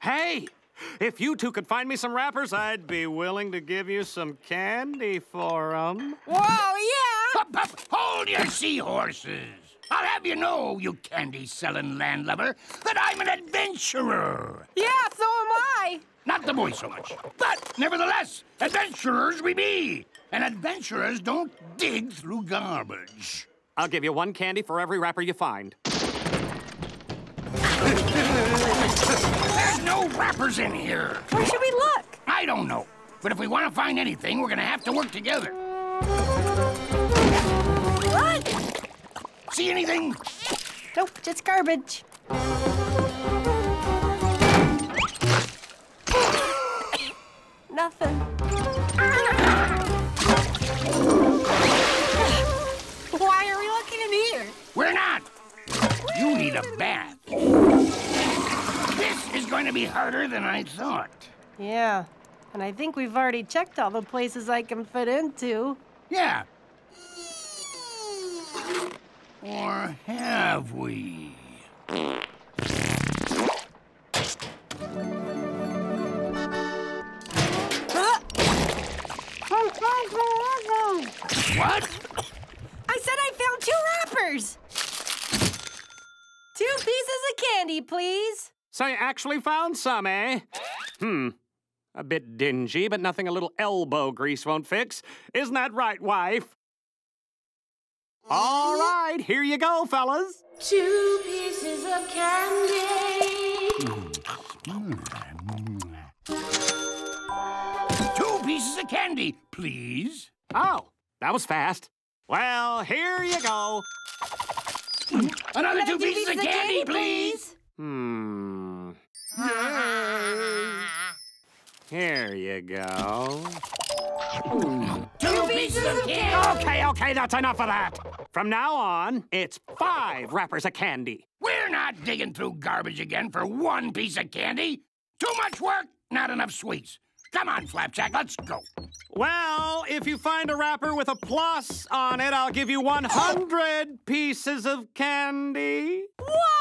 Hey, if you two could find me some wrappers, I'd be willing to give you some candy for them. Whoa, yeah! Up, up, hold your seahorses. I'll have you know, you candy-selling landlubber, that I'm an adventurer. Yeah, so am I. Not the boy so much. But nevertheless, adventurers we be. And adventurers don't dig through garbage. I'll give you one candy for every wrapper you find. Wrappers in here. Where should we look? I don't know. But if we want to find anything, we're going to have to work together. What? See anything? Nope, just garbage. Nothing. Why are we looking in here? We're not. You need a bath. Going to be harder than I thought. Yeah, and I think we've already checked all the places I can fit into. Yeah. Or have we? What? I said I found two wrappers. Two pieces of candy, please. So you actually found some, eh? Hmm. A bit dingy, but nothing a little elbow grease won't fix. Isn't that right, wife? All right, here you go, fellas. Two pieces of candy. Two pieces of candy, please. Oh, that was fast. Well, here you go. Another two pieces of candy, please. Here you go. Two pieces of candy. Okay, okay, that's enough of that. From now on, it's five wrappers of candy. We're not digging through garbage again for one piece of candy. Too much work, not enough sweets. Come on, Flapjack, let's go. Well, if you find a wrapper with a plus on it, I'll give you 100 pieces of candy. Whoa!